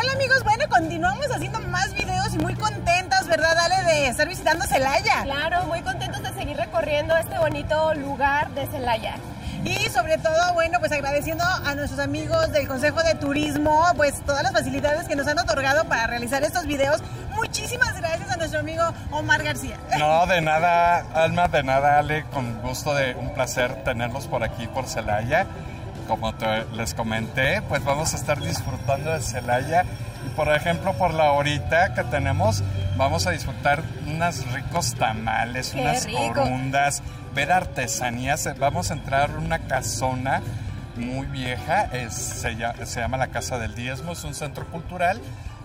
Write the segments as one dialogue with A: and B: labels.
A: Hola amigos, bueno, continuamos haciendo más videos y muy contentas, ¿verdad, Ale, de estar visitando Celaya?
B: Claro, muy contentos de seguir recorriendo este bonito lugar de Celaya.
A: Y sobre todo, bueno, pues agradeciendo a nuestros amigos del Consejo de Turismo, pues todas las facilidades que nos han otorgado para realizar estos videos. Muchísimas gracias a nuestro amigo Omar García.
C: No, de nada, Alma, de nada, Ale, con gusto de un placer tenerlos por aquí, por Celaya. Como te, les comenté, pues vamos a estar disfrutando de Celaya. Y por ejemplo, por la horita que tenemos, vamos a disfrutar unos ricos tamales,
B: Qué
C: unas
B: rico.
C: corundas, ver artesanías. Vamos a entrar a una casona muy vieja, es- se, llama, se llama la Casa del Diezmo, es un centro cultural.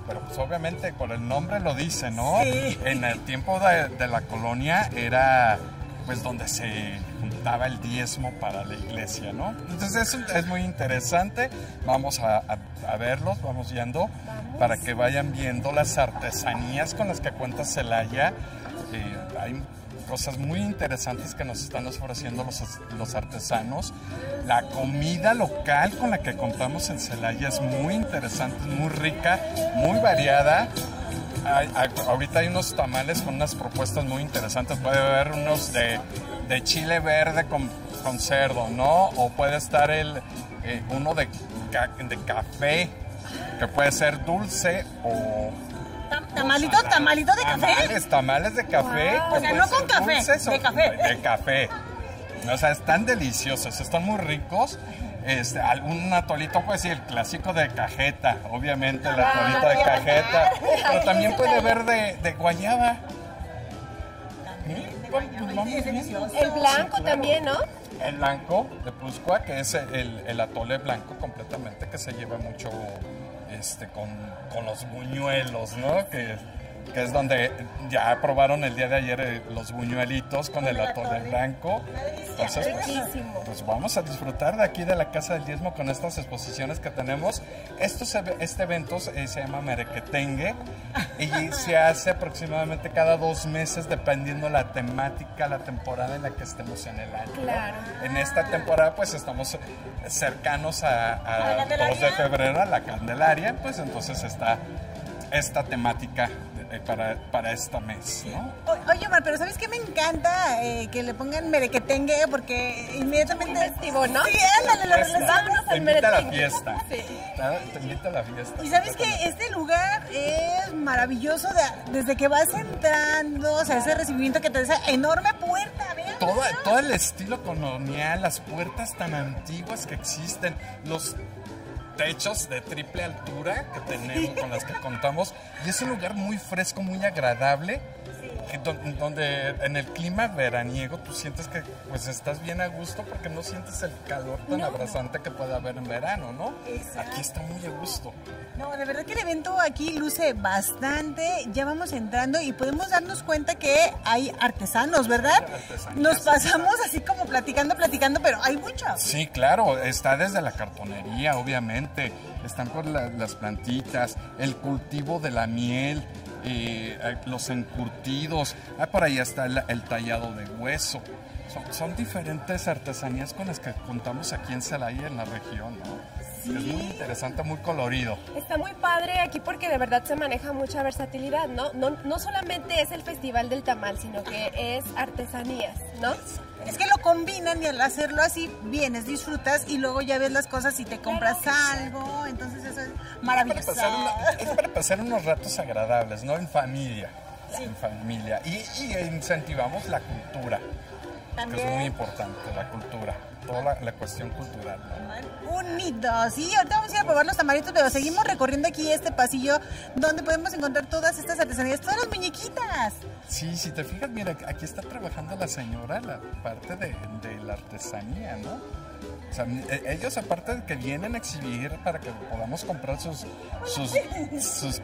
C: Pero pues obviamente por el nombre lo dice, ¿no?
A: Sí.
C: En el tiempo de, de la colonia era pues donde se juntaba el diezmo para la iglesia, ¿no? Entonces es, es muy interesante, vamos a, a- a verlos, vamos yendo para que vayan viendo las artesanías con las que cuenta Celaya. Eh, hay cosas muy interesantes que nos están ofreciendo los, los artesanos. La comida local con la que contamos en Celaya es muy interesante, es muy rica, muy variada. Hay- ahorita hay unos tamales con unas propuestas muy interesantes. Puede haber unos de, de chile verde con, con cerdo, ¿no? O puede estar el, eh, uno de, de café, que puede ser dulce o...
A: Tam- Tamalito, tamalito de café.
C: Tamales, tamales de café.
B: Wow.
A: O sea, no con café, de café.
C: De café. O sea, están deliciosos, están muy ricos. Este, algún atolito, pues sí, el clásico de cajeta, obviamente el atolito de cajeta. Pero también puede haber de, de guayaba.
B: El blanco
C: Sí, claro.
B: también, ¿no?
C: El blanco de Puscua, que es el, el atole blanco completamente, que se lleva mucho este, con, con los buñuelos, ¿no? Que, que es donde ya probaron el día de ayer eh, los buñuelitos con el atole blanco. Entonces, pues, pues vamos a disfrutar de aquí de la Casa del Diezmo con estas exposiciones que tenemos. Estos, este evento eh, se llama Merequetengue y se hace aproximadamente cada dos meses dependiendo la temática, la temporada en la que estemos en el año.
B: Claro.
C: En esta temporada pues estamos cercanos a,
A: ¿A la
C: a
A: Candelaria?
C: 2 de febrero, a la Candelaria, pues entonces está esta temática para, para este mes, ¿no?
A: O- Oye, Omar, pero ¿sabes qué me encanta? Eh, que le pongan merequetengue porque inmediatamente...
B: Muy festivo, ¿no?
A: Sí, ándale, lo relacionamos.
C: te
B: al
C: invita a la fiesta.
B: Sí.
C: Te invita a la fiesta.
A: Y sabes que este lugar es maravilloso de- desde que vas entrando, o sea, ese recibimiento que te da esa enorme puerta, vean.
C: todo, todo el estilo colonial, las puertas tan antiguas que existen, los techos de triple altura que tenemos, con las que contamos, y es un lugar muy fresco, muy agradable, donde en el clima veraniego tú sientes que pues estás bien a gusto porque no sientes el calor tan abrasante que puede haber en verano, ¿no?
A: Exacto.
C: Aquí está muy a gusto.
A: No, de verdad que el evento aquí luce bastante. Ya vamos entrando y podemos darnos cuenta que hay artesanos, ¿verdad? Nos pasamos así como platicando, platicando, pero hay muchos.
C: Sí, claro, está desde la cartonería, obviamente, están por la- las plantitas, el cultivo de la miel, eh, los encurtidos, ah, por ahí está el, el tallado de hueso. Son, son diferentes artesanías con las que contamos aquí en Celaya, en la región, ¿no? Es muy interesante, muy colorido.
B: Está muy padre aquí porque de verdad se maneja mucha versatilidad, ¿no? No, no solamente es el festival del tamal, sino que es artesanías, ¿no?
A: Es que lo combinan y al hacerlo así, vienes, disfrutas y luego ya ves las cosas y te compras algo. Entonces eso es
C: Para
A: maravilloso.
C: pasar, una- es para pasar unos ratos agradables, ¿no? En familia. En familia. Y, y incentivamos la cultura. Que es muy
A: También.
C: importante, la cultura. Toda la, la cuestión cultural, ¿no?
A: Unidos. Sí, ahorita vamos a ir a probar los tamaritos, pero seguimos recorriendo aquí este pasillo donde podemos encontrar todas estas artesanías, todas las muñequitas.
C: Sí, si te fijas, mira, aquí está trabajando la señora la parte de, de la artesanía, ¿no? Sea, e- ellos aparte de que vienen a exhibir para que podamos comprar sus, sus,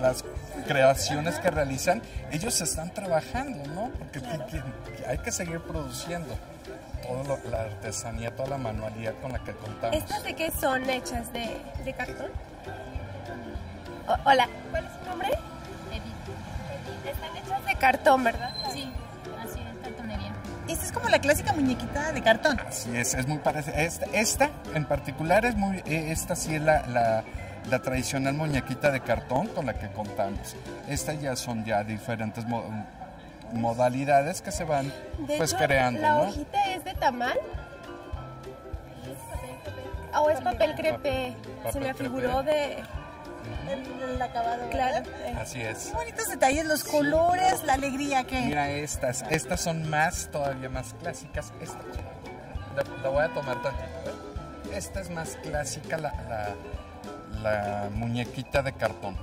C: las creaciones que realizan, ellos están trabajando, ¿no? Porque hay que seguir produciendo toda la artesanía, toda la manualidad con la que contamos.
B: ¿Estas de qué son hechas? ¿De, de cartón? O- hola, ¿cuál es su nombre? Edith. Están hechas de cartón, ¿verdad?
A: Esta es como la clásica muñequita de cartón.
C: Así es, es muy parecida. Esta, esta en particular es muy, eh, esta sí es la, la, la tradicional muñequita de cartón con la que contamos. Estas ya son ya diferentes mo- modalidades que se van
B: De
C: pues
B: hecho,
C: creando,
B: ¿La
C: ¿no?
B: hojita es de tamal? ¿O es papel crepé?
C: Papel
B: Se me figuró de...
A: El, acabado.
B: Claro.
A: ¿verdad?
C: Así es.
A: Qué bonitos detalles, los colores, la alegría que.
C: Mira estas, estas son más, todavía más clásicas. Esta, la, la voy a tomar tantito. ¿eh? Esta es más clásica, la, la, la muñequita de cartón.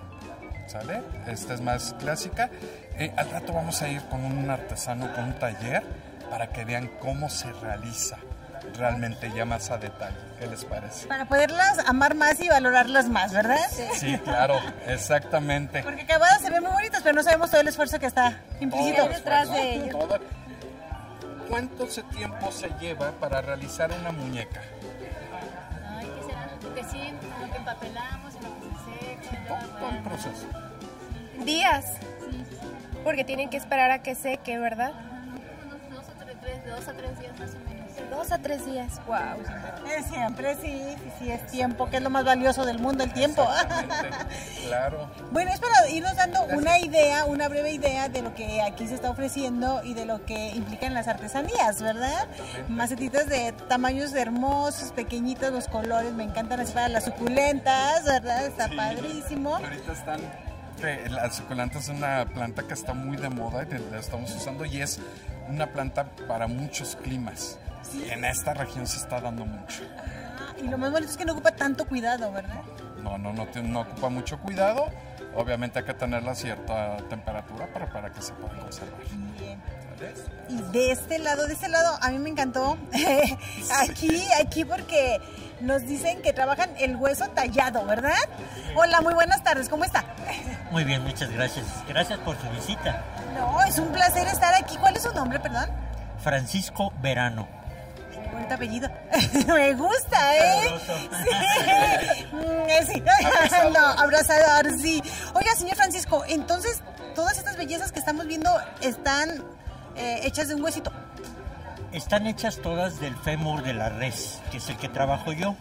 C: ¿Sale? Esta es más clásica. Eh, al rato vamos a ir con un artesano, con un taller, para que vean cómo se realiza realmente ya más a detalle. ¿Qué les parece?
A: Para poderlas amar más y valorarlas más, ¿verdad?
C: Sí, claro, exactamente.
A: Porque acabadas se ven muy bonitas, pero no sabemos todo el esfuerzo que está implícito.
B: Detrás de
C: todo. ¿Cuánto se- tiempo se lleva para realizar una muñeca?
D: Ay, ¿qué será? Porque sí, en lo que empapelamos, en lo que se seca,
C: Todo,
D: bueno,
C: proceso.
B: Días. Porque tienen que esperar a que seque, ¿verdad?
D: unos dos o tres, tres- dos a tres días más o menos.
B: Dos a tres días. Wow.
A: Eh, Siempre sí, sí, es tiempo, que es lo más valioso del mundo, el tiempo.
C: Claro.
A: Bueno, es para irnos dando una idea, una breve idea de lo que aquí se está ofreciendo y de lo que implican las artesanías, ¿verdad? Macetitas de tamaños hermosos, pequeñitos, los colores, me encantan así para las suculentas, ¿verdad? Está
C: Sí.
A: padrísimo.
C: Ahorita están. La suculenta es una planta que está muy de moda y la estamos usando y es una planta para muchos climas. En esta región se está dando mucho.
A: Ah, y lo más bonito es que no ocupa tanto cuidado, ¿verdad?
C: No, no, no, no ocupa mucho cuidado. Obviamente hay que tenerla a cierta temperatura para, para que se pueda conservar.
A: Bien. Y de este lado, de este lado, a mí me encantó. aquí, aquí porque nos dicen que trabajan el hueso tallado, ¿verdad? Hola, muy buenas tardes, ¿cómo está?
E: Muy bien, muchas gracias. Gracias por su visita.
A: No, es un placer estar aquí. ¿Cuál es su nombre, perdón?
E: Francisco Verano.
A: Bonito apellido. me gusta, ¿eh? Sí. Mm, eh, sí.
C: Abrazador.
A: no, abrazador, sí. Oiga, señor Francisco, entonces, todas estas bellezas que estamos viendo están eh, hechas de un huesito.
E: Están hechas todas del fémur de la res, que es el que trabajo yo.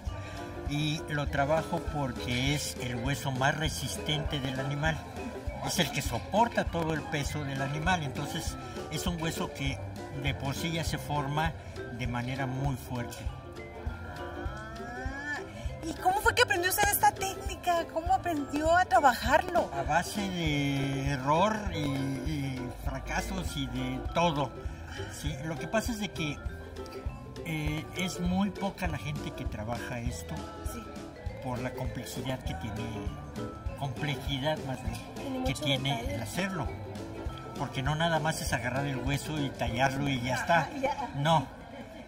E: Y lo trabajo porque es el hueso más resistente del animal. Es el que soporta todo el peso del animal. Entonces es un hueso que de por sí ya se forma de manera muy fuerte.
A: Ah, ¿Y cómo fue que aprendió a hacer esta técnica? ¿Cómo aprendió a trabajarlo?
E: A base de error y, y fracasos y de todo. Sí, lo que pasa es de que eh, es muy poca la gente que trabaja esto
A: Sí.
E: por la complejidad que tiene, complejidad más bien, que tiene
B: detalle.
E: el hacerlo. Porque no nada más es agarrar el hueso y tallarlo y ya está.
A: ya.
E: No,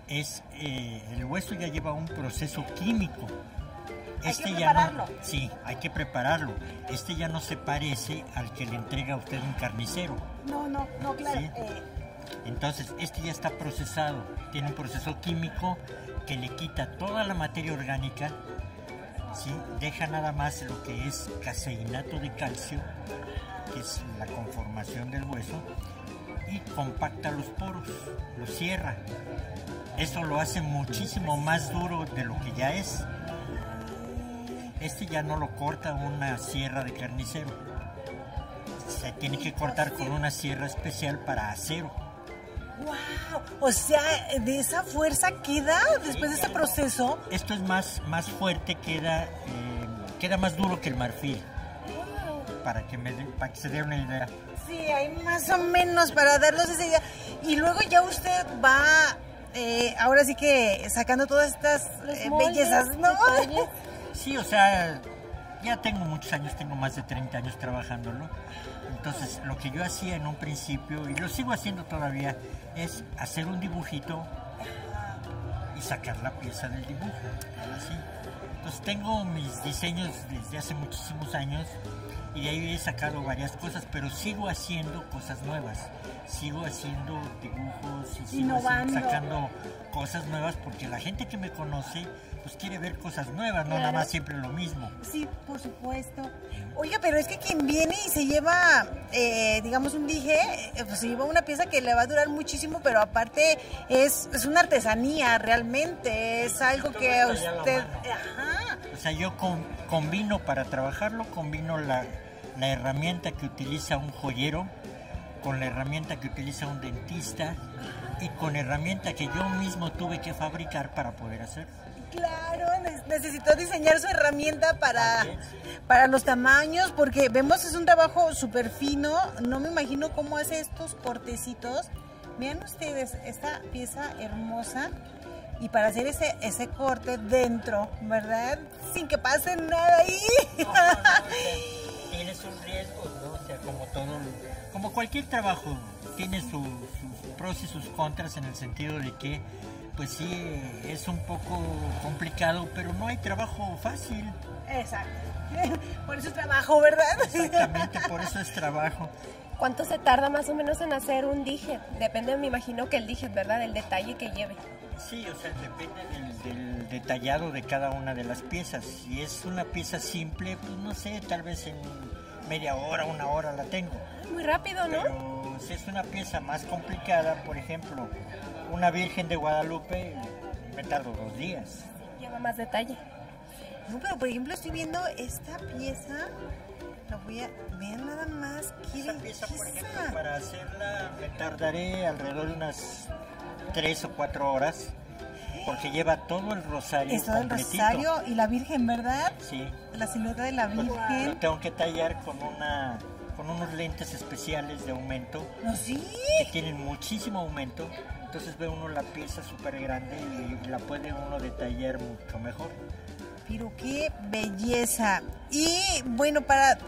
E: es eh, el hueso ya lleva un proceso químico.
A: Hay que
E: ya no,
A: prepararlo.
E: sí, hay que prepararlo. Este ya no se parece al que le entrega a usted un carnicero.
A: No, no, no, claro.
E: Sí.
A: eh,
E: Entonces, este ya está procesado, tiene un proceso químico que le quita toda la materia orgánica, ¿sí? deja nada más lo que es caseinato de calcio, que es la conformación del hueso, y compacta los poros, los cierra. Eso lo hace muchísimo más duro de lo que ya es. Este ya no lo corta una sierra de carnicero. Se tiene que cortar con una sierra especial para acero.
A: ¡Wow! O sea, de esa fuerza queda después de ese proceso.
E: Esto es más, más fuerte, queda, eh, queda más duro que el marfil. Para que, me, dé- para que se dé una idea.
A: Sí, hay más o menos para darnos esa idea. Y luego ya usted va, eh, ahora sí que sacando todas estas eh,
B: moldes,
A: bellezas, ¿no?
B: detalles.
E: Sí, o sea, ya tengo muchos años, tengo más de 30 años trabajándolo. Entonces, lo que yo hacía en un principio, y lo sigo haciendo todavía, es hacer un dibujito y sacar la pieza del dibujo. Así. Entonces, tengo mis diseños desde hace muchísimos años y de ahí he sacado varias cosas, pero sigo haciendo cosas nuevas. Sigo haciendo dibujos y sigo haciendo- sacando cosas nuevas porque la gente que me conoce pues quiere ver cosas nuevas, no nada más siempre lo mismo.
A: Sí, por supuesto. Oiga, pero es que quien viene y se lleva, eh, digamos, un dije, eh, pues se lleva una pieza que le va a durar muchísimo, pero aparte es, es una artesanía realmente, es algo
E: todo
A: que usted... Ajá.
E: O sea, yo con- combino para trabajarlo, combino la, la herramienta que utiliza un joyero con la herramienta que utiliza un dentista y con herramienta que yo mismo tuve que fabricar para poder hacer.
A: Claro, ne- necesitó diseñar su herramienta para, para los tamaños, porque vemos es un trabajo súper fino. No me imagino cómo hace estos cortecitos. Vean ustedes esta pieza hermosa y para hacer ese, ese corte dentro, ¿verdad? Sin que pase nada ahí.
E: Tienes un riesgo, ¿no? O sea, como todo, como cualquier trabajo, tiene su- sus pros y sus contras en el sentido de que, pues sí, es un poco complicado, pero no hay trabajo fácil.
A: Exacto. Por eso es trabajo, ¿verdad?
E: Exactamente, por eso es trabajo.
B: ¿Cuánto se tarda más o menos en hacer un dije? Depende, me imagino que el dije, ¿verdad? Del detalle que lleve.
E: Sí, o sea, depende del, del detallado de cada una de las piezas. Si es una pieza simple, pues no sé, tal vez en media hora, una hora la tengo.
B: Muy rápido, ¿no?
E: Pero si es una pieza más complicada, por ejemplo, una Virgen de Guadalupe, me tardo dos días.
B: Lleva más detalle.
A: No, pero por ejemplo estoy viendo esta pieza. La voy a ver nada más. ¡Qué
E: Esa pieza, por ejemplo, para hacerla me tardaré alrededor de unas tres o cuatro horas, porque lleva todo el rosario
A: Es todo el rosario y la Virgen, ¿verdad?
E: Sí,
A: La silueta de la
E: lo
A: Virgen.
E: tengo que tallar con una con unos lentes especiales de aumento
A: No, sí.
E: que tienen muchísimo aumento. Entonces ve uno la pieza súper grande y la puede uno detallar mucho mejor.
A: Pero qué belleza. Y bueno, para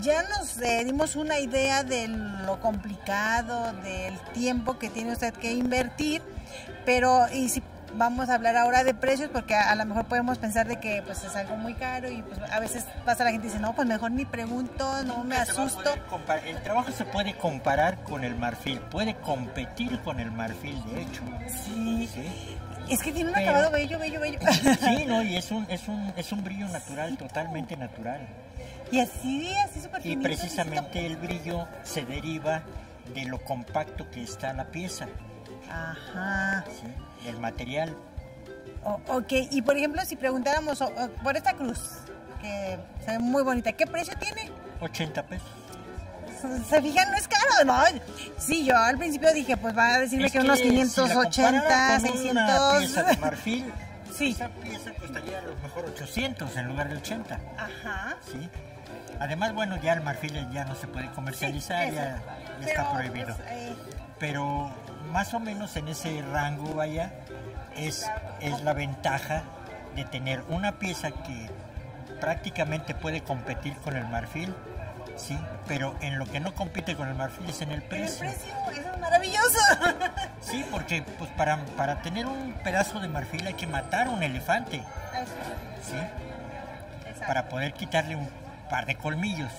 A: ya nos eh, dimos una idea de lo complicado, del tiempo que tiene usted que invertir, pero y si vamos a hablar ahora de precios, porque a, a lo mejor podemos pensar de que pues es algo muy caro y pues a veces pasa la gente y dice, no, pues mejor ni pregunto, no me
E: Nunca
A: asusto.
E: El trabajo se puede comparar con el marfil, puede competir con el marfil, de hecho.
A: Sí.
E: Sí,
A: Es que tiene un
E: Pero-
A: acabado bello, bello, bello.
E: Sí, no, y es un, es un, es un brillo natural, totalmente natural.
A: Y así, así súper
E: Y
A: finito,
E: precisamente el brillo se deriva de lo compacto que está la pieza,
A: Ajá.
E: ¿sí? del material.
A: O- ok, y por ejemplo, si preguntáramos por esta cruz, que se ve muy bonita, ¿qué precio tiene?
E: 80 pesos.
A: ¿Se fijan? No es caro, ¿no? Sí, yo al principio dije, pues va a decirme
E: Es
A: que, unos
E: si la
A: 580,
E: comparara con Una pieza de
A: 600.
E: marfil,
A: Sí.
E: esa pieza costaría a lo mejor 800 en lugar de 80.
A: Ajá.
E: ¿sí? Además, bueno, ya el marfil ya no se puede comercializar,
A: Sí,
E: ya, está prohibido.
A: pues, eh,
E: Pero más o menos en ese rango, vaya, es, es la ventaja de tener una pieza que prácticamente puede competir con el marfil, ¿sí? Pero en lo que no compite con el marfil es en el
A: el
E: precio.
A: precio, eso es maravilloso.
E: Sí, porque pues para, para tener un pedazo de marfil hay que matar a un elefante, ¿sí? Para poder quitarle un par de colmillos,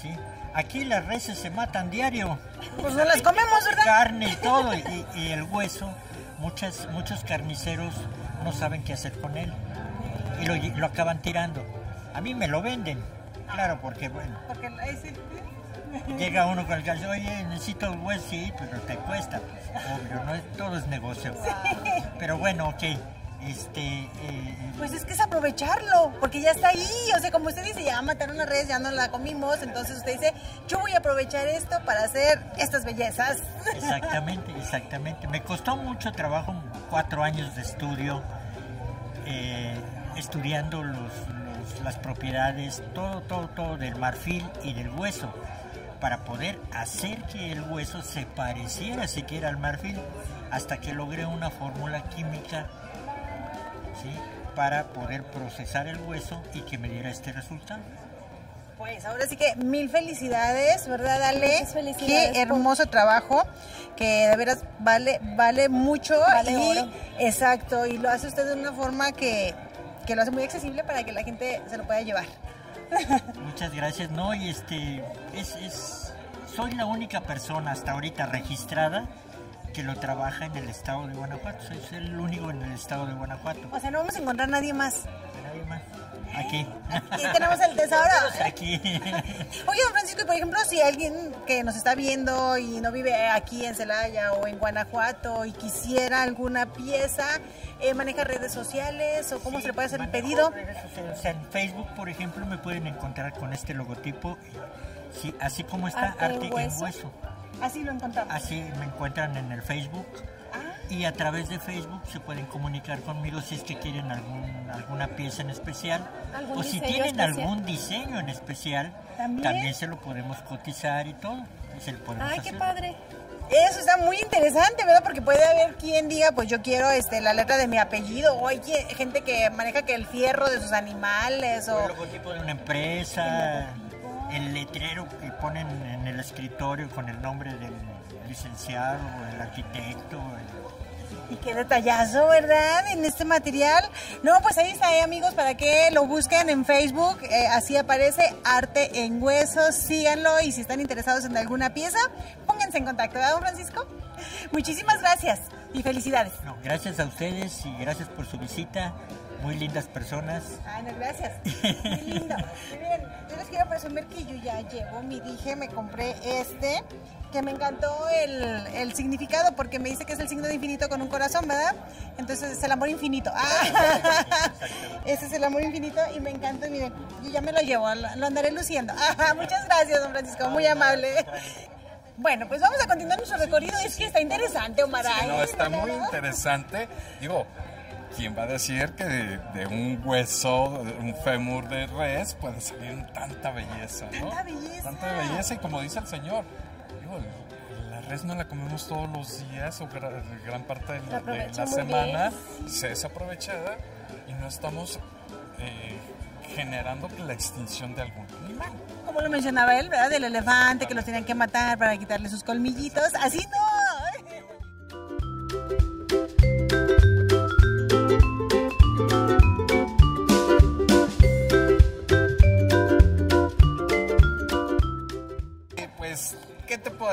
E: ¿sí? Aquí las reses se matan diario.
A: Pues no las comemos, ¿verdad?
E: Carne y todo, y, y el hueso, muchas, muchos carniceros no saben qué hacer con él y lo, lo acaban tirando. A mí me lo venden, claro, porque bueno,
A: Porque ahí sí.
E: llega uno con el calcio, oye, necesito el hueso, sí, pero te cuesta, pues, obvio, no es- todo es negocio. Pero bueno, ok, este, eh,
A: Pues es que es aprovecharlo, porque ya está ahí. O sea, como usted dice, ya mataron una res, ya no la comimos. Entonces usted dice, yo voy a aprovechar esto para hacer estas bellezas.
E: Exactamente, exactamente. Me costó mucho trabajo, cuatro años de estudio, eh, estudiando los, los- las propiedades, todo, todo, todo del marfil y del hueso, para poder hacer que el hueso se pareciera siquiera al marfil, hasta que logré una fórmula química, ¿sí? para poder procesar el hueso y que me diera este resultado.
A: Pues ahora sí que mil felicidades, ¿verdad, Ale?
B: Muchas felicidades
A: Qué hermoso trabajo, que de veras vale, vale mucho.
B: Vale
A: y,
B: oro.
A: Exacto, y lo hace usted de una forma que, que lo hace muy accesible para que la gente se lo pueda llevar.
E: Muchas gracias. No, y este, es, es, soy la única persona hasta ahorita registrada que lo trabaja en el estado de Guanajuato. Soy soy el único en el estado de Guanajuato.
A: O sea, no vamos a encontrar nadie más.
E: Nadie más. Aquí.
A: Y tenemos el tesoro.
E: Aquí.
A: Oye, don Francisco, y por ejemplo, si alguien que nos está viendo y no vive aquí en Celaya o en Guanajuato y quisiera alguna pieza, Eh, ¿Maneja redes sociales o cómo se le puede hacer el pedido?
E: Redes sociales, O sea, en Facebook, por ejemplo, me pueden encontrar con este logotipo, sí, así como está
B: Arte en
E: Arte en
B: Hueso.
E: Hueso.
A: Así lo encontramos.
E: Así me encuentran en el Facebook.
A: Ah.
E: Y a través de Facebook se pueden comunicar conmigo si es que quieren algún, alguna pieza en especial.
B: ¿Algún
E: O si tienen
B: especial?
E: algún diseño en especial,
A: ¿También?
E: ¿También? se lo podemos cotizar y todo. se lo podemos
B: Ay, qué padre.
A: Eso está muy interesante, ¿verdad? Porque puede haber quien diga, pues yo quiero este, la letra de mi apellido, o hay gente que maneja que el fierro de sus animales,
E: O
A: o...
E: el logotipo de una empresa, el letrero que ponen en el escritorio con el nombre del licenciado, el arquitecto. el-
A: Y qué detallazo, ¿verdad? En este material. No, pues ahí está, eh, amigos, para que lo busquen en Facebook. eh, así aparece Arte en Huesos. Síganlo y si están interesados en alguna pieza, pónganse en contacto, ¿verdad, don Francisco? Muchísimas gracias y felicidades.
E: No, gracias a ustedes y gracias por su visita. Muy lindas personas.
A: Ay, no, gracias. Muy lindo. Miren, yo les quiero presumir que yo ya llevo mi dije, me compré este, que me encantó el, el significado porque me dice que es el signo de infinito con un corazón, ¿verdad? Entonces es el amor infinito. Ah, ese es el amor infinito y me encantó. y Miren, yo ya me lo llevo, lo, andaré luciendo. Ah, muchas gracias, don Francisco, muy amable. Bueno, pues vamos a continuar nuestro recorrido. Es que está interesante, Omar.
C: Sí, no, está muy interesante. Digo, ¿quién va a decir que de, de un hueso, de un fémur de res, puede salir tanta belleza, ¿no?
A: Tanta belleza.
C: Tanta belleza, y como dice el señor, digo, la res no la comemos todos los días o gra- gran, parte de la, de la semana, se es aprovechada y no estamos eh, generando la extinción de algún animal.
A: Como lo mencionaba él, ¿verdad? Del elefante que los tenían que matar para quitarle sus colmillitos. Así no.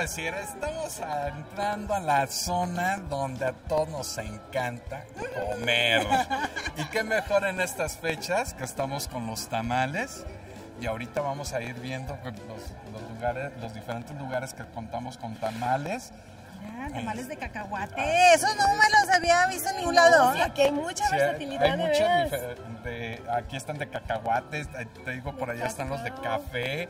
C: Decir? Estamos entrando a la zona donde a todos nos encanta comer. Y qué mejor en estas fechas que estamos con los tamales. Y ahorita vamos a ir viendo pues, los, los lugares, los diferentes lugares que contamos con tamales.
A: Ah, tamales de cacahuate. Esos no me los había visto en ningún lado.
B: Sí, aquí hay mucha
C: Sí, hay-
B: versatilidad
C: hay
B: de
C: de- aquí están de cacahuates, eh, te digo por allá están los de café,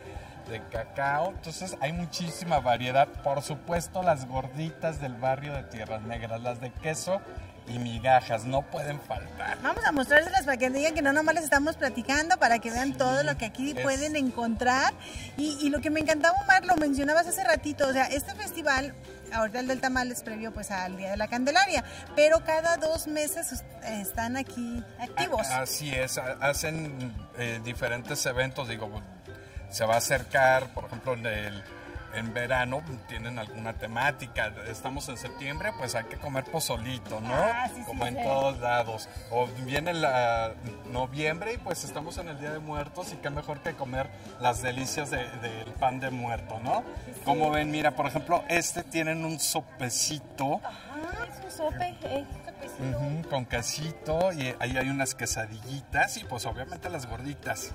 C: de cacao, entonces hay muchísima variedad. Por supuesto las gorditas del barrio de Tierras Negras, las de queso y migajas, no pueden faltar.
A: Vamos a mostrárselas para que digan que no nomás les estamos platicando, para que vean todo lo que aquí
C: es-
A: pueden encontrar. Y, y lo que me encantaba, Omar, lo mencionabas hace ratito, o sea, este festival, ahorita el del tamal es previo pues al Día de la Candelaria, pero cada dos meses están aquí activos.
C: Así es, ha- hacen eh, diferentes eventos, digo, se va a acercar, por ejemplo, en, el- en verano tienen alguna temática, estamos en septiembre, pues hay que comer pozolito, ¿no?
A: Ah, sí, sí,
C: Como en
A: sí.
C: todos lados. O viene la noviembre y pues estamos en el Día de Muertos y qué mejor que comer las delicias de- del pan de muerto, ¿no? Como ven, mira, por ejemplo, este tienen un sopecito.
B: Ah, es un sope. eh.
C: Con quesito y ahí hay unas quesadillitas y pues obviamente las gorditas.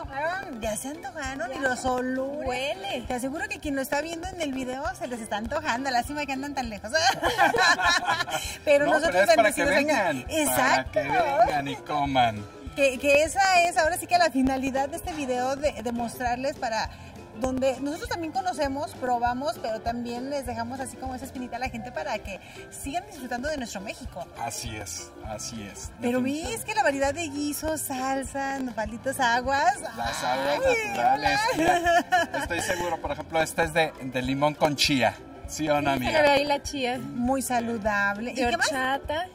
A: Antojaron, ya se antojaron y los olores.
B: Huele.
A: Te aseguro que quien lo está viendo en el video se les está antojando. Lástima que andan tan lejos. pero
C: No,
A: nosotros
C: pero es para que vengan,
A: en- Exacto.
C: para que vengan y coman.
A: Que, que esa es ahora sí que la finalidad de este video, de, de mostrarles para donde nosotros también conocemos, probamos, pero también les dejamos así como esa espinita a la gente para que sigan disfrutando de nuestro México.
C: Así es, así es.
A: Pero ves que la variedad de guisos, salsas, nopalitos, aguas.
C: Las aguas
A: ¡ay,
C: naturales. mira, estoy seguro, por ejemplo, esta es de, de limón con chía. ¿Sí o no,
B: Se le ve
C: amiga?
B: ahí la chía.
A: Muy saludable. ¿Y
B: De
A: qué más?
B: horchata.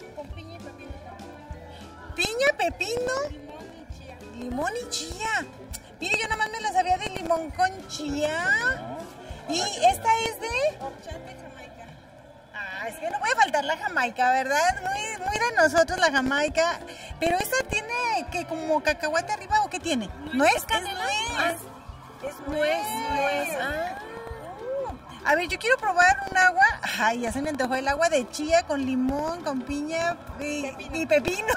A: Piña, pepino, limón y chía. Mire, yo nomás me la sabía de limón con chía. Y esta es de... Ah, es que no puede faltar la jamaica, ¿verdad? Muy, muy de nosotros la jamaica. Pero esta tiene que como cacahuate arriba o qué tiene? ¿No es? Es nuez. Es
B: Nuez, nuez. Ah.
A: A ver, yo quiero probar un agua. Ay, ya se me antojó el agua de chía con limón, con piña y y pepino.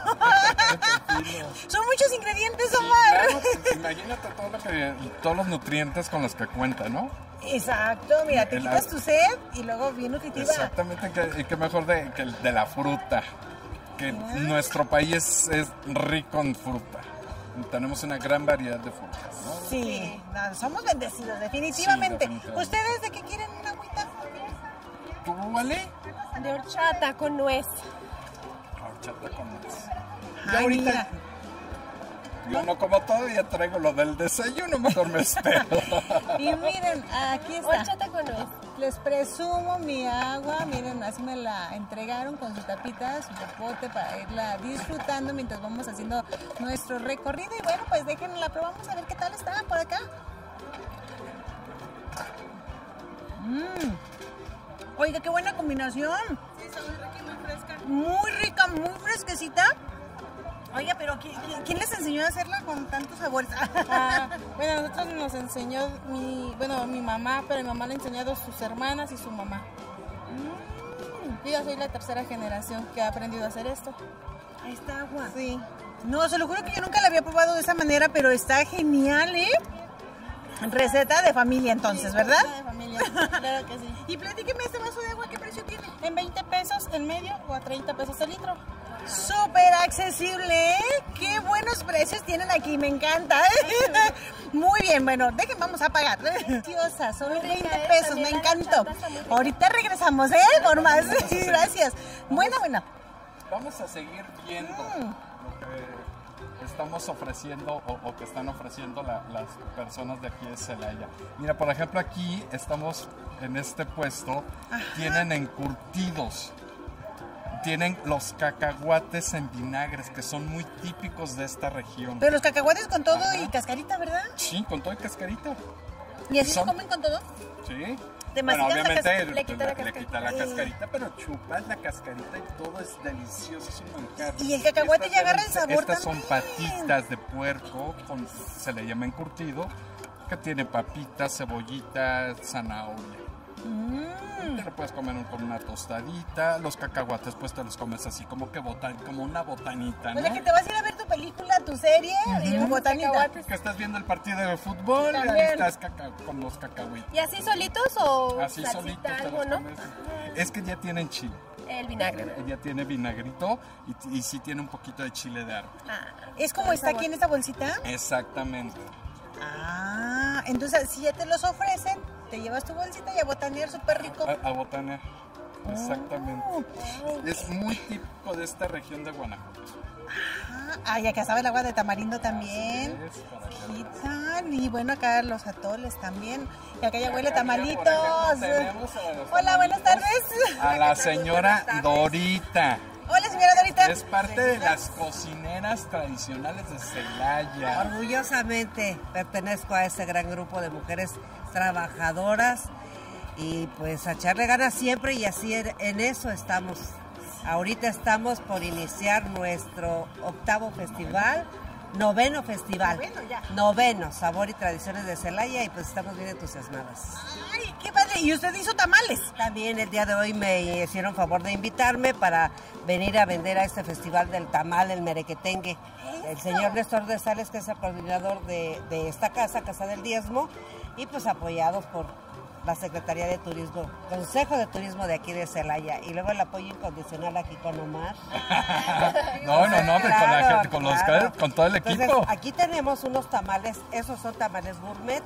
A: Son muchos ingredientes, Omar.
C: Claro, imagínate todo lo que, todos los nutrientes con los que cuenta, ¿no?
A: Exacto, mira, te
C: El
A: quitas
C: agua.
A: tu sed y luego bien nutritiva.
C: Exactamente, que- y qué mejor de, que el de la fruta. que nuestro país es rico en fruta. Tenemos una gran variedad de frutas. ¿no?
A: Sí, no, somos bendecidos, definitivamente.
C: Sí, definitivamente.
A: ¿Ustedes de qué quieren una agüita?
C: ¿Tú, vale?
B: De horchata con nuez.
C: Horchata con nuez.
A: Ay,
C: ahorita
A: mira.
C: yo no como todavía traigo lo del desayuno, mejor me espero.
A: Y miren, aquí está.
B: Horchata con nuez.
A: Les presumo mi agua, miren, así me la entregaron con su tapita, su popote para irla disfrutando mientras vamos haciendo nuestro recorrido. Y bueno, pues déjenla, la probamos a ver qué tal está por acá. Mm. Oiga, qué buena combinación. Muy rica, muy fresquecita. Oiga, pero ¿qui- qui- ¿quién les enseñó a hacerla con tantos sabores?
F: Ah, bueno, nosotros nos enseñó mi, bueno, mi mamá, pero mi mamá le ha enseñado a sus hermanas y su mamá. Yo ya soy la tercera generación que ha aprendido a hacer esto.
A: Esta agua.
F: Sí.
A: No, se lo juro que yo nunca la había probado de esa manera, pero está genial, ¿eh? Receta de familia entonces, ¿verdad?
F: De familia, claro que sí.
A: Y platíqueme este vaso de agua, ¿qué precio tiene?
F: En 20 pesos el medio o a 30 pesos el litro.
A: Súper accesible, ¿eh? Qué buenos precios tienen aquí, me encanta. Muy bien, bueno, dejen, vamos a pagar. Deliciosa, solo 20
B: rica, ¿eh?
A: pesos, me encantó. Ahorita regresamos, ¿eh? Por más. Sí, gracias. Buena, buena.
C: Vamos a seguir viendo lo que estamos ofreciendo o, o que están ofreciendo la- las personas de aquí de Celaya. Mira, por ejemplo, aquí estamos en este puesto, tienen encurtidos. Tienen los cacahuates en vinagres, que son muy típicos de esta región.
A: Pero los cacahuates con todo y cascarita, ¿verdad?
C: Sí, con todo el cascarita.
A: ¿Y así se comen con todo?
C: Sí.
A: Te
C: Bueno, obviamente le,
B: quita la cascarita.
C: quita la cascarita, pero chupas la cascarita y todo es delicioso, es un manjar.
A: Y el cacahuate ya agarra el sabor
C: Estas son patitas de puerco, con- se le llama encurtido, que tiene papitas, cebollita, zanahoria.
A: Mm.
C: Te lo puedes comer con una tostadita, los cacahuates pues te los comes así como que botan, como una botanita, ¿no?
A: O sea, que te vas a ir a ver tu película, tu serie y tu botanita.
C: Que estás viendo el partido de fútbol y ahí
A: También.
C: estás caca- con los cacahuitos.
B: ¿Y así solitos o
C: Así
B: salsita,
C: solitos te
B: algo, no?
C: Es que ya tienen chile.
B: El vinagre, ¿verdad?
C: Ella tiene vinagrito y, y sí tiene un poquito de chile de árbol.
A: Es como está aquí en esta bolsita.
C: Exactamente.
A: Ah, entonces si ya te los ofrecen, te llevas tu bolsita y a botanear súper rico.
C: A, a botanear. Exactamente. Es muy típico de esta región de Guanajuato.
A: Ah, y acá sabe el agua de tamarindo también. Y bueno, acá los atoles también. Y acá ya huele tamalitos.
C: ejemplo,
A: Hola, buenas tardes.
C: A la señora Dorita.
A: Hola, señora Dorita.
C: Es parte de las cocineras tradicionales de Celaya.
G: Orgullosamente pertenezco a ese gran grupo de mujeres trabajadoras y pues a echarle ganas siempre y así en en eso estamos. Ahorita estamos por iniciar nuestro octavo festival, noveno festival.
A: Noveno ya.
G: Noveno, sabor y tradiciones de Celaya y pues estamos bien entusiasmadas.
A: Ay, qué padre. Y usted hizo tamales.
G: También el día de hoy me hicieron favor de invitarme para venir a vender a este festival del tamal, el merequetengue. El señor Néstor de Sales, que es el coordinador de, de esta casa, Casa del Diezmo, y pues apoyados por la Secretaría de Turismo, Consejo de Turismo de aquí de Celaya, y luego el apoyo incondicional aquí con Omar.
C: No, no, no, con, la
G: Claro,
C: gente- con, los-
G: claro.
C: con todo el
G: Entonces,
C: equipo.
G: aquí tenemos unos tamales, esos son tamales gourmet.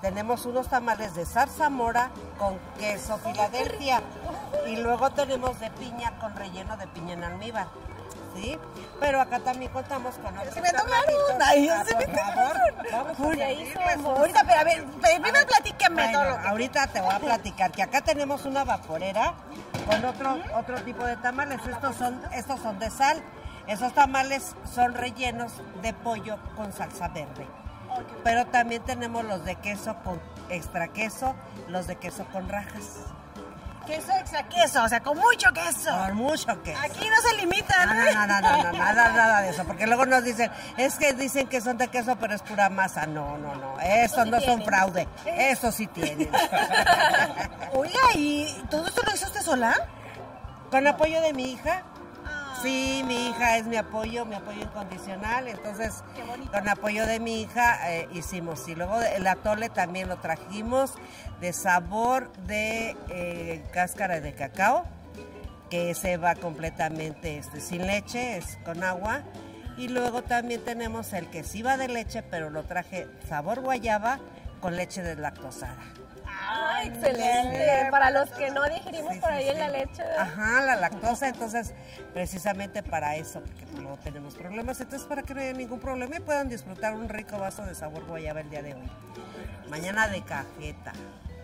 G: Tenemos unos tamales de zarzamora con queso Filadelfia. Y luego tenemos de piña con relleno de piña en almíbar. ¿Sí? Pero acá también contamos con otros
A: Se me
G: tamalitos.
A: Ay,
G: Ah,
A: se me
G: servirles.
A: Ahorita, pero a ver, primero platíqueme
G: Bueno,
A: todo lo que...
G: ahorita te voy a platicar que acá tenemos una vaporera con otro, otro tipo de tamales. Estos son, estos son de sal. Esos tamales son rellenos de pollo con salsa verde. Pero también tenemos los de queso con extra queso, los de queso con rajas.
A: Queso extra queso, o sea, con mucho queso.
G: Con mucho queso.
A: Aquí no se limitan.
G: No, no, no, no, no, no, nada, nada de eso, porque luego nos dicen, es que dicen que son de queso, pero es pura masa. No, no, no, eso no son fraude, eso sí tienen.
A: Oiga, ¿y todo esto lo hizo usted sola?
G: Con apoyo de mi hija. Sí, mi hija es mi apoyo, mi apoyo incondicional. Entonces, con apoyo de mi hija eh, hicimos. Y luego el atole también lo trajimos de sabor de eh, cáscara de cacao. que se va completamente este, sin leche, es con agua. Y luego también tenemos el que sí va de leche, pero lo traje sabor guayaba con leche deslactosada.
B: Ah, excelente. Para los que no digerimos
G: Sí,
B: por
G: sí,
B: ahí en la leche. ¿verdad?
G: Ajá, la lactosa, entonces precisamente para eso, porque no tenemos problemas, entonces para que no haya ningún problema y puedan disfrutar un rico vaso de sabor guayaba el día de hoy. Mañana de cajeta.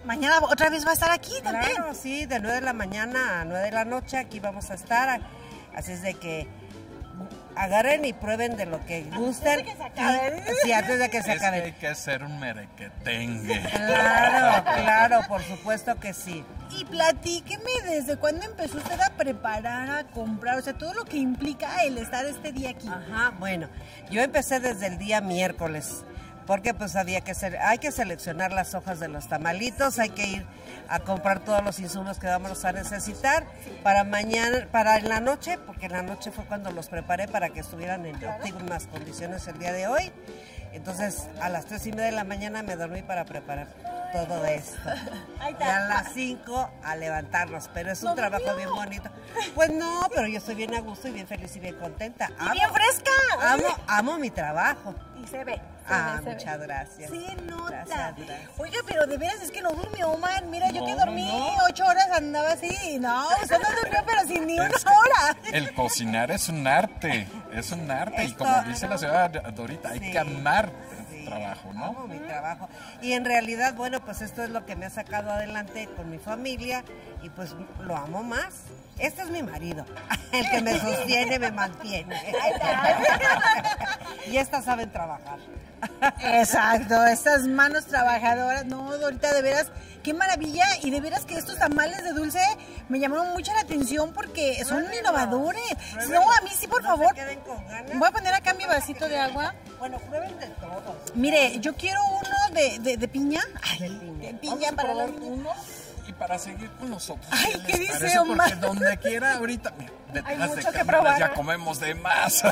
A: Mañana otra vez va a estar aquí también.
G: Claro, sí, de 9 de la mañana a 9 de la noche aquí vamos a estar. Así es de que agarren y prueben de lo que gusten.
A: de que se
G: Sí, antes de que se
C: Es que hay que ser un merequetengue.
G: Claro, claro, por supuesto que sí.
A: Y platíqueme desde cuándo empezó usted a preparar, a comprar, o sea, todo lo que implica el estar este día aquí.
G: Ajá, bueno, yo empecé desde el día miércoles, porque pues había que ser, hay que seleccionar las hojas de los tamalitos, hay que ir a comprar todos los insumos que vamos a necesitar para mañana, para en la noche, porque en la noche fue cuando los preparé para que estuvieran en óptimas condiciones el día de hoy. Entonces, a las tres y media de la mañana me dormí para preparar todo esto.
A: Ahí
G: Y a las 5 a levantarnos, pero es un trabajo bien bonito. Pues no, pero yo estoy bien a gusto y bien feliz y bien contenta.
A: Y bien fresca.
G: Amo, amo mi trabajo.
A: Y se ve.
G: Ah,
B: se ve.
G: muchas gracias.
A: Se nota.
G: Gracias, gracias.
A: Oiga, pero de veras es que no durmió, Omar. Mira, yo que dormí
C: no.
A: ocho horas andaba así. No, usted no durmió, pero sin ni una
C: Es
A: hora.
C: El cocinar es un arte, es un arte. y como dice la señora Dorita, hay que amar trabajo, ¿no?
G: Amo mi trabajo. Y en realidad, bueno, pues esto es lo que me ha sacado adelante con mi familia y pues lo amo más. Este es mi marido, el que me sostiene, me mantiene. y estas saben trabajar.
A: Exacto, estas manos trabajadoras. No, Dorita, de veras, qué maravilla. Y de veras que estos tamales de dulce me llamaron mucho la atención porque son innovadores. No, a mí sí, por
G: No se
A: favor.
G: queden con ganas.
A: Voy a poner acá mi vasito de agua.
G: Bueno, prueben de todo.
A: Mire, yo quiero uno de, de, de piña. Ay, de piña,
C: Vamos a
A: para los
C: probar
A: niños.
C: uno y para seguir con nosotros.
A: Ay,
C: les
A: ¿qué dice
C: parece?
A: Omar?
C: Porque donde quiera ahorita, mira, detrás de
B: mucho que
C: cámaras
B: probar.
C: ya comemos de más.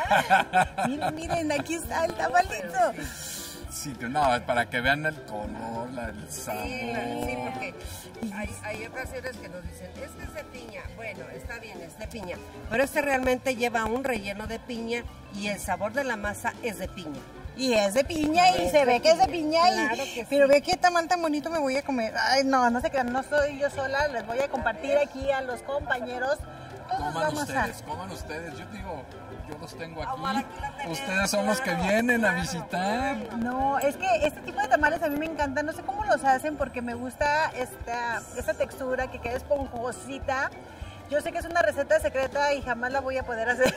A: Miren, miren, aquí está el tamalito.
C: Sí, que no, para que vean el color, la- el sabor.
G: Sí, sí, porque hay, hay ocasiones que nos dicen, este es de piña. Bueno, está bien, es de piña. Pero este realmente lleva un relleno de piña y el sabor de la masa es de piña.
A: Y es de piña y se ve que es de piña. y- pero ve qué tamal tan bonito me voy a comer. Ay, no, no sé qué, no soy yo sola. Les voy a compartir aquí a los compañeros. Todos
C: Coman
A: vamos a...
C: ustedes, coman ustedes. Yo digo, yo los tengo
G: Omar,
C: aquí. Ustedes son los que vienen a visitar.
A: No, es que este tipo de tamales a mí me encantan. No sé cómo los hacen porque me gusta esta, esta textura que queda esponjosita. Yo sé que es una receta secreta y jamás la voy a poder hacer,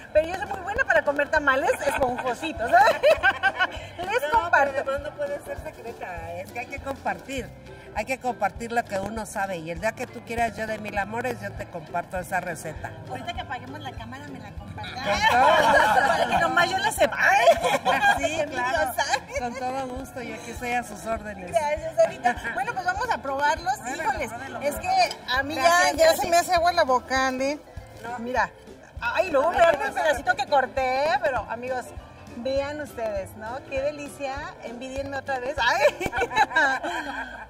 A: pero yo soy muy buena para comer tamales esponjositos. ¿sabes? Les
G: No,
A: comparto.
G: no puede ser secreta, es que hay que compartir. Hay que compartir lo que uno sabe y el día que tú quieras yo de mil amores, yo te comparto esa receta.
A: Ahorita que apaguemos la cámara me la compartan.
G: todo
A: Para que nomás yo la sepa.
G: Sí, claro.
A: Envidiosa.
G: Con todo gusto, yo aquí estoy a sus órdenes.
A: Gracias, ahorita. Bueno, pues vamos a probarlos. Híjoles,
G: pruébelo,
A: es que a mí ya, ya se me hace agua la boca, Andy. Mira. Ay, me arde el pedacito que corté, pero amigos, vean ustedes, ¿no? Qué delicia. Envidienme otra vez. Ay.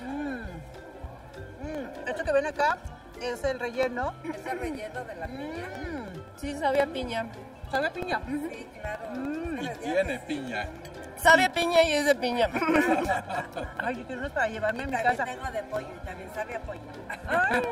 A: Mm. Mm, Esto que ven acá es el relleno.
G: Es el relleno de la piña.
B: Sí, sabe a piña.
A: ¿Sabe a piña?
G: Sí, claro.
C: Tiene piña.
B: Sabe a piña y es de piña.
A: Ay, yo quiero unos para llevarme a mi
G: También
A: casa.
G: tengo de pollo y también sabe a pollo.
A: Ay,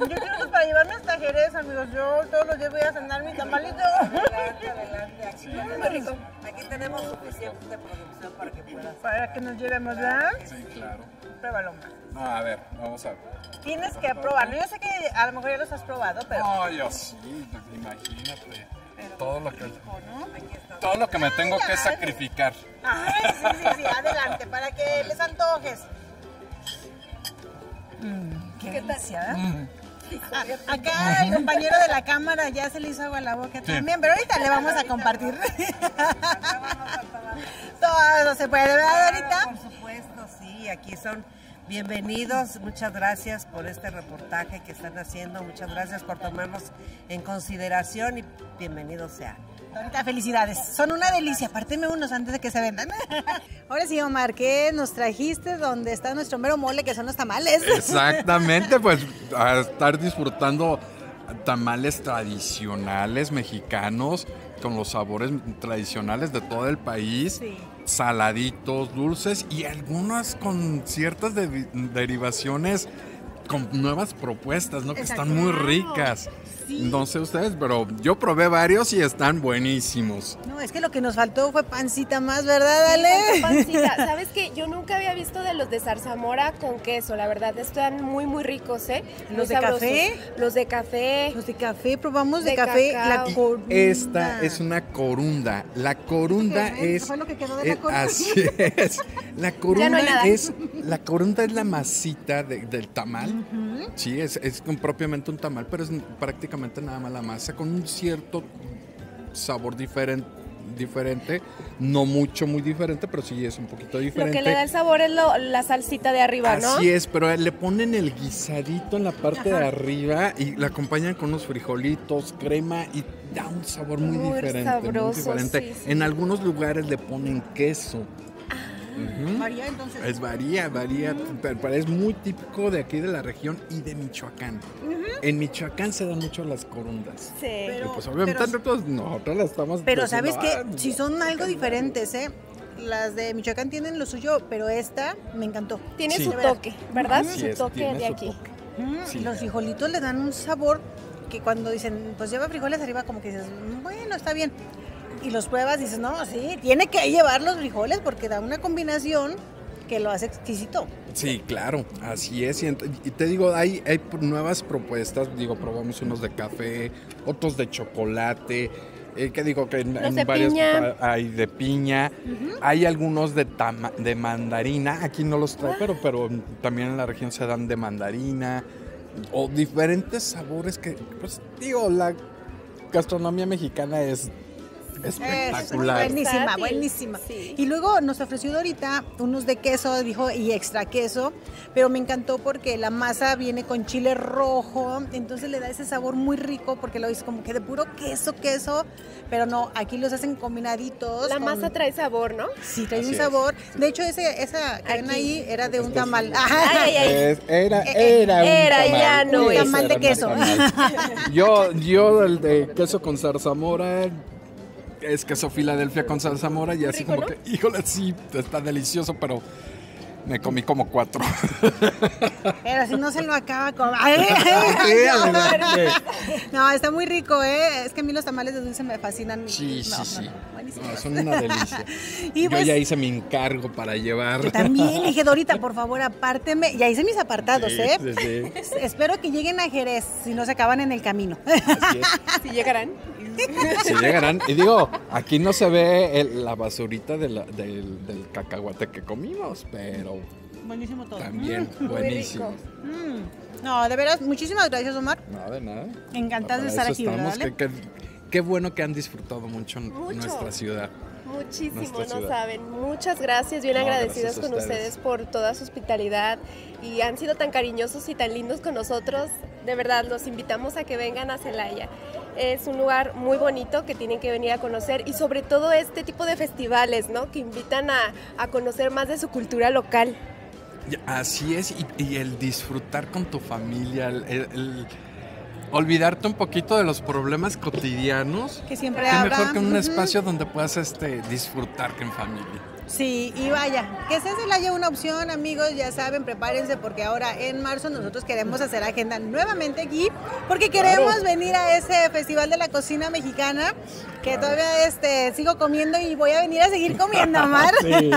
A: yo quiero unos para llevarme hasta Jerez, amigos. Yo todos los días voy a cenar mi tamalito.
G: Adelante, adelante. Aquí tenemos, aquí tenemos suficiente producción para que puedas.
A: Para que nos llevemos, ¿verdad?
C: Sí, claro.
A: Pruébalo.
C: No, a ver, vamos a ver.
A: Tienes que probarlo. Yo sé que a lo mejor ya los has probado, pero...
C: No, yo sí, imagínate. Todo lo que, todo lo que me tengo que sacrificar.
A: Ay, sí, sí, sí. Adelante, para que les antojes. Mm, qué delicia, ¿eh? A- Acá el compañero de la cámara ya se le hizo agua a la boca también, pero ahorita le vamos a compartir. Todo se puede, ¿verdad, ahorita?
G: Por supuesto, sí, aquí son bienvenidos. Muchas gracias por este reportaje que están haciendo. Muchas gracias por tomarnos en consideración y bienvenidos sean.
A: Ahorita felicidades. Son una delicia. Apárteme unos antes de que se vendan. Ahora sí, Omar, ¿qué nos trajiste donde está nuestro mero mole, que son los tamales?
C: Exactamente, pues a estar disfrutando tamales tradicionales mexicanos con los sabores tradicionales de todo el país.
A: Sí.
C: Saladitos, dulces y algunas con ciertas de- derivaciones con nuevas propuestas, ¿no? Que están muy ricas. No sé ustedes, pero yo probé varios y están buenísimos.
A: No, es que lo que nos faltó fue pancita más, ¿verdad, Ale?
B: Pancita, ¿sabes qué? Yo nunca había visto de los de zarzamora con queso, la verdad, están muy, muy ricos, ¿eh?
A: ¿Los de
B: sabrosos.
A: café?
B: Los de café.
A: Los de café, probamos de,
B: De
A: café
B: cacao.
A: la corunda.
C: Esta es una corunda. La corunda
A: ¿Qué
C: es.
A: fue lo que quedó de la
C: eh,
A: corunda?
C: así es. La
B: Ya no
C: corunda
B: hay nada.
C: es. La corunda es la masita de- del tamal. Sí, es, es un- propiamente un tamal, pero es prácticamente nada más la masa con un cierto sabor diferente. Diferente, no mucho, muy diferente, pero sí es un poquito
B: Lo
C: diferente.
B: que le da el sabor es lo- la salsita de arriba, ¿no?
C: Así es, pero le ponen el guisadito en la parte de arriba y la acompañan con unos frijolitos, crema y da un sabor muy,
B: Muy
C: diferente.
B: sabroso,
C: muy diferente.
B: sí, sí.
C: En algunos lugares le ponen queso. Ujú.
A: María, entonces.
C: Es varía, varía, pero, pero es muy típico de aquí de la región y de Michoacán. En Michoacán se dan mucho las corundas.
B: Sí.
C: y pues obviamente
A: pero-
C: nosotros, nosotros las estamos
A: Pero sabes que
C: "Ah,
A: si son algo diferentes, ¿eh? Las de Michoacán tienen lo suyo, pero esta me encantó.
B: Tiene
C: Sí.
B: su toque, ¿verdad? Su toque de
C: su
B: aquí.
C: toque.
A: Mm,
C: Sí.
A: Los frijolitos le dan un sabor que cuando dicen, pues lleva frijoles arriba, como que dices, "Mm, bueno, está bien. Y los pruebas dices, no, sí, tiene que llevar los frijoles porque da una combinación que lo hace exquisito.
C: Sí, claro, así es. Y, te digo, hay, hay nuevas propuestas. Digo, probamos unos de café, otros de chocolate. Eh, que digo que en, en
B: de
C: varias
B: piña.
C: hay de piña. Hay algunos de, tama- de mandarina. Aquí no los trae, pero, pero también en la región se dan de mandarina. O diferentes sabores que, pues digo, la gastronomía mexicana es espectacular.
A: Es buenísima, buenísima.
B: Sí.
A: Y luego nos ofreció Dorita unos de queso, dijo, y extra queso, pero me encantó porque la masa viene con chile rojo, entonces le da ese sabor muy rico porque lo hizo como que de puro queso, queso, pero no, aquí los hacen combinaditos.
B: La
A: con-
B: masa trae sabor, ¿no?
A: Sí, trae
C: Así
A: un
C: es.
A: sabor. De hecho, ese, esa que ven
B: Aquí.
A: ahí era de un
C: Este es-
A: tamal.
B: Ay, ay, ay.
C: Es- era,
A: Eh,
C: era, un
B: era,
C: tamal.
B: ya no
A: es. Tamal de
C: era un
A: queso.
C: tamal. Yo, yo el de queso con zarzamora, es queso Filadelfia con zarzamora y así
B: rico,
C: como
B: ¿no?
C: que, híjole, sí, está delicioso, pero me comí como cuatro.
A: Pero si no se lo acaba con... No. está muy rico, ¿eh? Es que a mí los tamales de dulce me fascinan.
C: Sí,
A: No,
C: sí,
A: no,
C: sí.
A: no,
C: son una delicia.
A: Y
C: Yo
A: pues-
C: ya hice mi encargo para llevar.
A: Yo también dije, Dorita, por favor, apárteme. Ya hice mis apartados,
C: Sí,
A: ¿eh?
C: sí, sí.
A: Espero que lleguen a Jerez, si no se acaban en el camino.
C: Así es.
B: Si llegarán.
C: Sí llegarán. Y digo, aquí no se ve el- la basurita de la- del, del cacahuate que comimos, pero
A: Buenísimo todo.
C: también
B: muy
C: buenísimo.
A: Mm. No, de veras, muchísimas gracias, Omar.
C: Nada de nada.
A: Encantadas de estar aquí, ¿verdad,
C: estamos.
A: Ale?
C: Qué, qué- qué bueno que han disfrutado mucho,
B: Mucho.
C: nuestra ciudad.
B: Muchísimo, no
C: ciudad.
B: saben. Muchas gracias, bien
C: No,
B: agradecidos con
C: ustedes.
B: ustedes por toda su hospitalidad y han sido tan cariñosos y tan lindos con nosotros. De verdad, los invitamos a que vengan a Celaya. Es un lugar muy bonito que tienen que venir a conocer y sobre todo este tipo de festivales, ¿no? Que invitan a, a conocer más de su cultura local.
C: Así es, y, y el disfrutar con tu familia, el, el- el olvidarte un poquito de los problemas cotidianos.
A: Que siempre
C: Qué mejor que un
A: Ujú.
C: espacio donde puedas este, disfrutar que en familia.
A: Sí, y vaya, que sea Celaya una opción, amigos, ya saben, prepárense porque ahora en marzo nosotros queremos hacer agenda nuevamente aquí, porque queremos
C: Claro.
A: venir a ese Festival de la Cocina Mexicana, que todavía este, sigo comiendo y voy a venir a seguir comiendo, Omar.
C: Sí,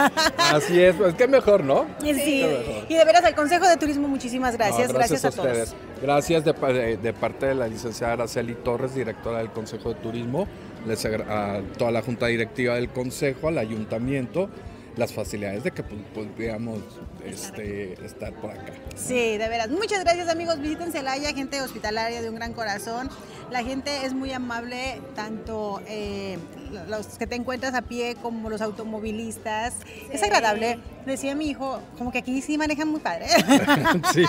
C: así es, pues qué mejor, ¿no?
A: Y sí,
C: mejor.
A: y de veras al Consejo de Turismo muchísimas gracias,
C: No,
A: gracias, a, todos.
C: Gracias de, de- de parte de la licenciada Araceli Torres, directora del Consejo de Turismo, les a toda la junta directiva del Consejo, al ayuntamiento, las facilidades de que pu- pudiéramos este, estar por acá.
A: Sí, de veras. Muchas gracias amigos. Visiten Celaya, gente hospitalaria de un gran corazón. La gente es muy amable, tanto eh, los que te encuentras a pie, como los automovilistas. Es agradable. Decía mi hijo, como que aquí sí manejan muy padre.
C: sí,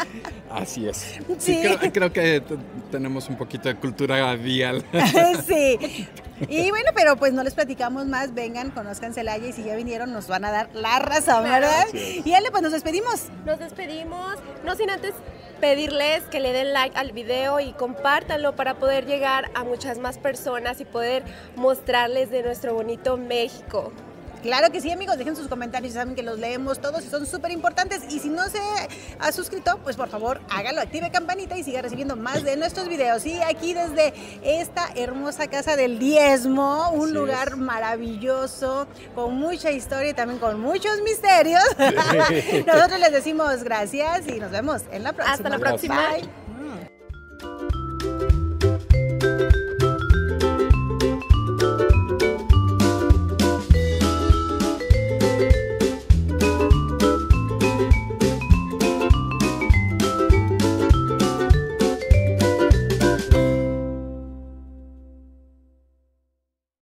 C: así es. Sí,
A: Sí.
C: creo, creo que tenemos un poquito de cultura vial.
A: sí. Y bueno, pero pues no les platicamos más. Vengan, conozcan Celaya y si ya vinieron nos van a dar la razón. ¿verdad? Y Ale, pues nos despedimos.
B: Nos despedimos, no sin antes pedirles que le den like al video y compártanlo para poder llegar a muchas más personas y poder mostrarles de nuestro bonito México.
A: Claro que sí, amigos, dejen sus comentarios, ya saben que los leemos todos y son súper importantes. Y si no se ha suscrito, pues por favor hágalo, active campanita y siga recibiendo más de nuestros videos. Y aquí desde esta hermosa casa del diezmo, un
C: Así
A: lugar
C: es.
A: maravilloso, con mucha historia y también con muchos misterios. Nosotros les decimos gracias y nos vemos en la próxima.
B: Hasta la próxima.
A: Bye.